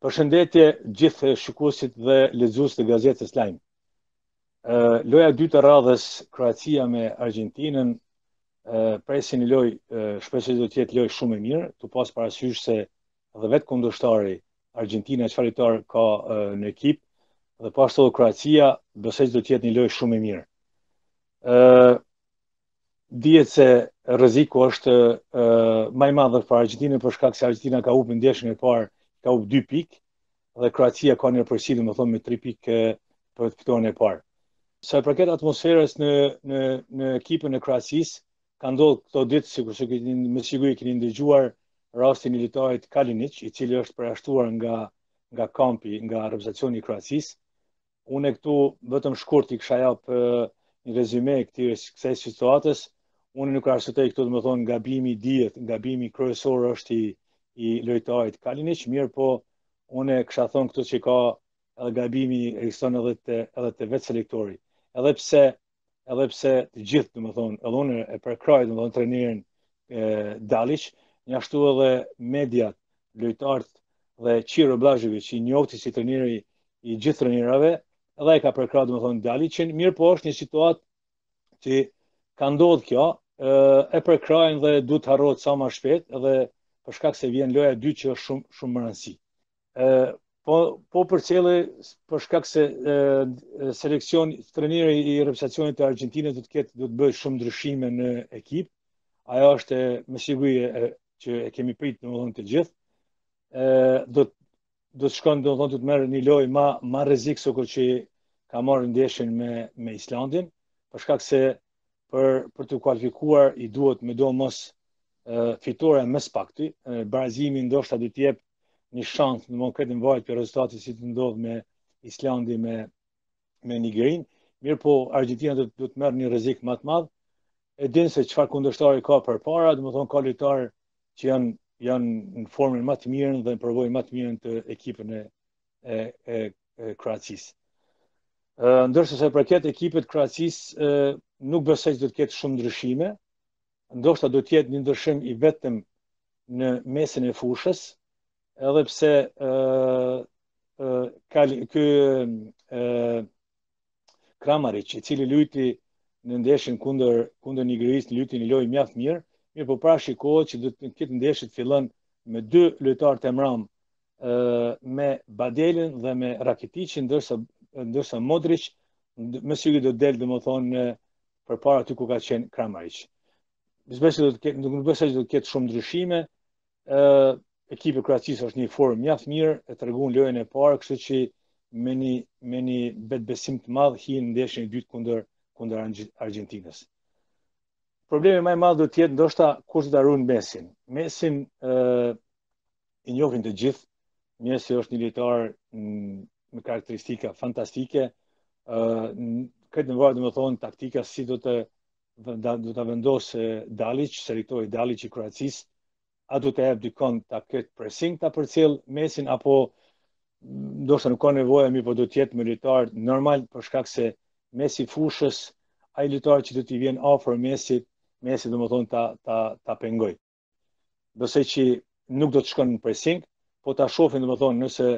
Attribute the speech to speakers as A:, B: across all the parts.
A: Përshëndetje gjithë shikuesit dhe lexuesit të gazetës Lajm. Ë loja e dytë e radhës Kroacia me Argjentinën presin një lojë shpresoj do të jetë lojë shumë e mirë, tu pas parasysh se dhe vetë kundërshtari Argjentina çfarë lojtarë ka në ekip dhe po ashtu edhe Kroacia, besoj se do të jetë një lojë shumë e mirë. Ë dihet se rreziku është më i madh për Argjentinën për shkak se Argjentina ka humbur ndeshjen e parë, ka humbur 2 pikë dhe Kroacia ka një përparësi, domethënë me 3 pikë për fitoren e parë. Sa i përket atmosferës në në në ekipin e Kroacisë, ka ndodhur këto ditë sikur se keni me siguri keni ndëgjuar rastin e lojtarit Kaliniq, i cili është përjashtuar nga nga kampi, nga reprezentacioni i Kroacisë. Unë këtu vetëm shkurt i kisha jap një rezume këtij kësaj situatës. Unë nuk arsyetoj këtu domethënë gabimi dihet, gabimi kryesor është i i lojtarit Kaliniq, mirëpo unë kisha thënë këtu që ka edhe gabimi ekziston edhe te edhe te vetë selektori. Edhe pse edhe pse të gjithë, domethënë, edhe unë e përkrah, domethënë, trajnerin ë, Daliq, njashtu edhe mediat, lojtarët dhe Qiro Blazheviq, i njoftun si trajneri i gjithë trajnerëve, edhe ai ka përkrah, domethënë, Daliqin, mirëpo është një situatë që ka ndodhë kjo, e, e përkrahin dhe duhet të harrohet sa ma shpejt, edhe për shkak se vjen loja e dytë që është shumë, shumë me rëndësi. Po po për çelë për shkak se seleksion trajneri i reprezentacionit të Argjentinës do të ketë do të bëjë shumë ndryshime në ekip. Ajo është me siguri që e kemi prit domethënë të gjithë. Ë do të do të shkon domethënë do të merr një lojë më me rrezik sikur që ka marrë ndeshjen me me Islandën, për shkak se për për t'u kualifikuar i duhet medoemos fitorja, më së paku, barazimi ndoshta do të jep një shans në mund të jetë varet prej rezultatit si të ndodh me Islandën me me Nigerinë, mirëpo Argjentina do të merr një rrezik më të madh. E din se çfarë kundërshtar ka përpara, domethënë ka lojtarë që janë janë në formën më të mirën dhe në përvojën më të mirën të ekipin e e, e, e Kroacisë. Ndërsa sa i përket ekipit të Kroacisë, nuk besoj se do të ketë shumë ndryshime. Ndoshta do të jetë një ndryshim i vetëm në mesin e fushës, edhe pse ë ë ka ky ë Kramaric, i cili luti në ndeshjen kundër, kundër Nigerisë, në luti një lojë mjaft mirë, mirëpo parashikohet që do të në këtë ndeshje të fillon me dy lojtarë të mbramë, me Badelin dhe me Rakiticin, ndërsa, ndërsa Modric, me siguri do të del domethënë përpara aty ku ka qenë Kramaric. S'besoj do të ketë, nuk nuk besaj që do të ketë shumë ndryshime, Ë ekipi i Kroacisë është një formë mjaft mirë, e treguan lojën e parë, kështu që me një me një vetbesim të madh hi në ndeshjen e dytë kundër kundër Argjentinës. Problemi më i madh do të jetë ndoshta kush do ta ruan Messin. Messin ë i njohin të gjithë. Messi është një lojtar me karakteristika fantastike. ë krejt nvaret domethënë taktika si do të do të vendosë Daliq, selektori Daliq i Kroacisë, a do ta jep dikënd ta ketë pressing ta përcjell Messin, apo ndoshta nuk ka nevoja, mirëpo do të jetë me lojtarë normal, për shkak se mesi i fushës, ai lojtar që do t'i vjen afër Messit, Messit domethënë ta, ta, ta pengojë. Ndoshta që nuk do të shkon në pressing, po ta shohin domethënë nëse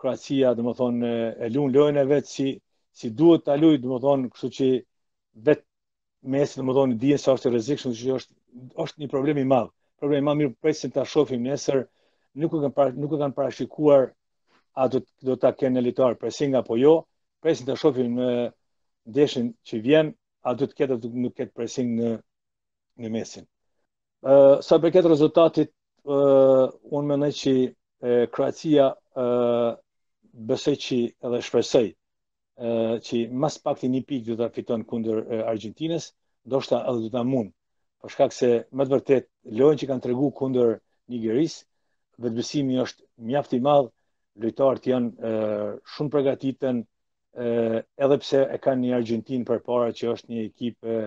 A: Kroacia domethënë e lun lojën e vet si si duhet ta luajë domethënë, kështu që vet Messi domethënë dihet se është i rrezikshëm, që është është një problem i madh. Problemi më mirë, presim ta shohim nesër, nuk e kanë nuk e kanë parashikuar a do do ta kenë lojtar pressing apo jo. Presim ta shohim në ndeshjen që vjen, a do të ketë apo nuk ketë pressing në në Messin. Uh, sa i përket rezultatit, uh, unë mendoj që uh, Kroacia uh, besoj që edhe shpresoj uh, që më së pakti një pikë do ta fiton kundër uh, Argjentinës, ndoshta edhe do ta mund. Për shkak se, me të vërtetë, lojën që kanë tregu kundër Nigerisë, vetëbesimi është mjaft i madh, lojtarët janë uh, shumë të përgatitun, uh, edhe pse e kanë një Argjentinë përpara që është një ekip uh,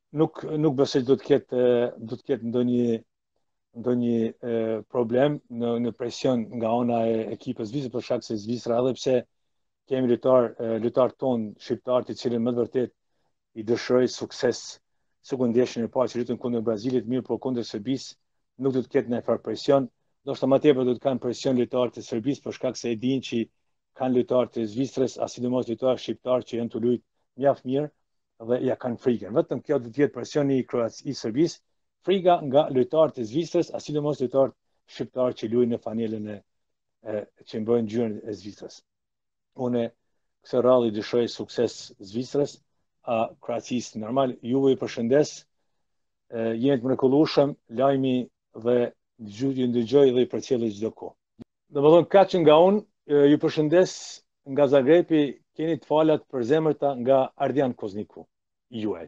A: nuk nuk besoj do të ketë do të ketë ndonjë ndonjë problem në në presion nga ana e ekipit të Zvicrës për shkak se Zvicra edhe pse kemi lojtar lojtar tanë shqiptarë të cilëve me të vërtetë i dëshiroj sukses si ndeshjen e parë që lutën kundër Brazilit mirëpo kundër Serbisë nuk do të ketë ndonjë farë presioni ndoshta më tepër do të kanë presion lojtarët e Serbisë për shkak se e dinë që kanë lojtarë të Zvicrës a sidomos lojtarë shqiptarë që janë tu lujt mjaft mirë dhe ia kanë frikën. Vetëm kjo do të jetë presioni i Kroacisë i Serbisë, frika nga lojtarët e Zvicrës, a sidomos lojtarët shqiptarë që luajnë në fanelën e, e që mbrojnë ngjyrën e Zvicrës. Unë këtë radhë i dëshiroj sukses Zvicrës, a Kroacisë normal, juve ju përshëndes. Jeni të mrekullueshëm, lajmet e juve i ndëgjoj dhe i përcjelli çdo kohë. Domethënë, kaq nga unë, ju përshëndes nga Zagrebi, keni të fala të përzemërta nga Ardian Kozniku juaj.